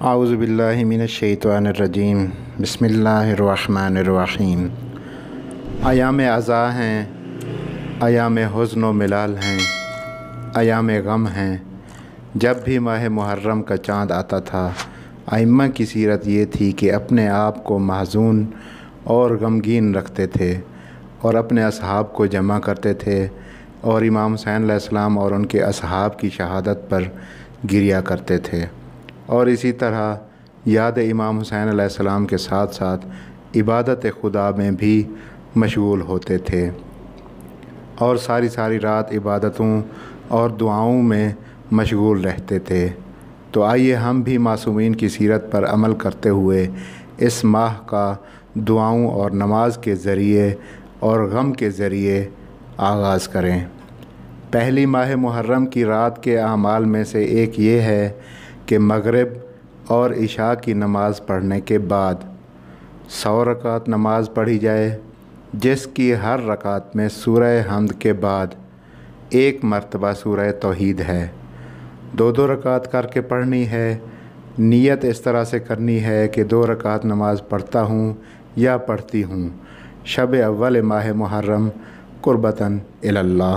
اعوذ باللہ من الشیطان الرجیم، بسم اللہ الرحمن الرحیم۔ ایام عزا ہیں، ایام حزن و ملال ہیں، ایام غم ہیں۔ جب بھی ماہ محرم کا چاند آتا تھا، ائمہ کی سیرت یہ تھی کہ اپنے آپ کو محزون اور غمگین رکھتے تھے اور اپنے اصحاب کو جمع کرتے تھے اور امام حسین علیہ السلام اور ان کے اصحاب کی شہادت پر گریا کرتے تھے۔ اور اسی طرح یاد امام حسین علیہ السلام کے ساتھ ساتھ عبادت خدا میں بھی مشغول ہوتے تھے۔ اور ساری ساری رات عبادتوں اور دعاؤں میں مشغول رہتے تھے۔ تو آئیے ہم بھی معصومین کی سیرت پر عمل کرتے ہوئے اس ماہ کا دعاؤں اور نماز کے ذریعے اور غم کے ذریعے آغاز کریں۔ پہلی ماہ محرم کی رات کے اعمال میں سے ایک یہ ہے کہ مغرب اور عشاء کی نماز پڑھنے کے بعد سو رکعت نماز پڑھی جائے، جس کی ہر رکعت میں سورہ حمد کے بعد ایک مرتبہ سورہ توحید ہے۔ دو دو رکعت کر کے پڑھنی ہے، نیت اس طرح سے کرنی ہے کہ دو رکعت نماز پڑھتا ہوں یا پڑھتی ہوں۔ شب اول ماہ محرم قربتاً اللہ۔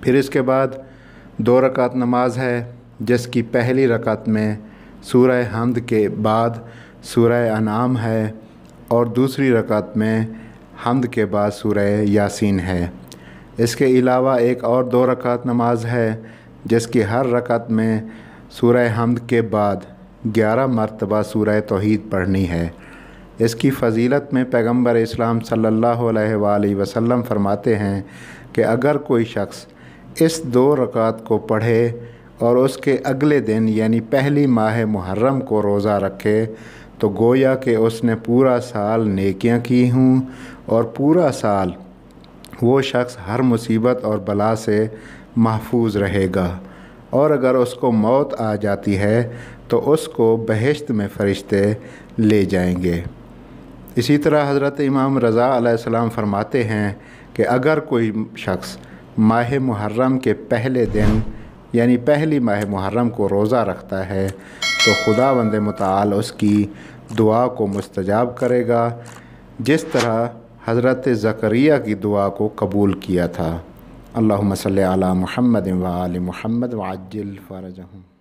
پھر اس کے بعد دو رکعت نماز ہے جس کی پہلی رکعت میں سورہ حمد کے بعد سورہ انعام ہے اور دوسری رکعت میں حمد کے بعد سورہ یاسین ہے۔ اس کے علاوہ ایک اور دو رکعت نماز ہے، جس کی ہر رکعت میں سورہ حمد کے بعد گیارہ مرتبہ سورہ توحید پڑھنی ہے۔ اس کی فضیلت میں پیغمبر اسلام صلی اللہ علیہ وآلہ وسلم فرماتے ہیں کہ اگر کوئی شخص اس دو رکعت کو پڑھے اور اس کے اگلے دن یعنی پہلی ماہ محرم کو روزہ رکھے تو گویا کہ اس نے پورا سال نیکیاں کی ہوں اور پورا سال وہ شخص ہر مصیبت اور بلا سے محفوظ رہے گا۔ اور اگر اس کو موت آ جاتی ہے تو اس کو بہشت میں فرشتے لے جائیں گے۔ اسی طرح حضرت امام رضا علیہ السلام فرماتے ہیں کہ اگر کوئی شخص ماہ محرم کے پہلے دن یعنی پہلی ماہ محرم کو روزہ رکھتا ہے، تو خدا بند متعال اس کی دعا کو مستجاب کرے گا، جس طرح حضرت ذکریہ کی دعا کو قبول کیا تھا۔ اللہم صلی علی محمد و آل محمد وعجل فرجہم۔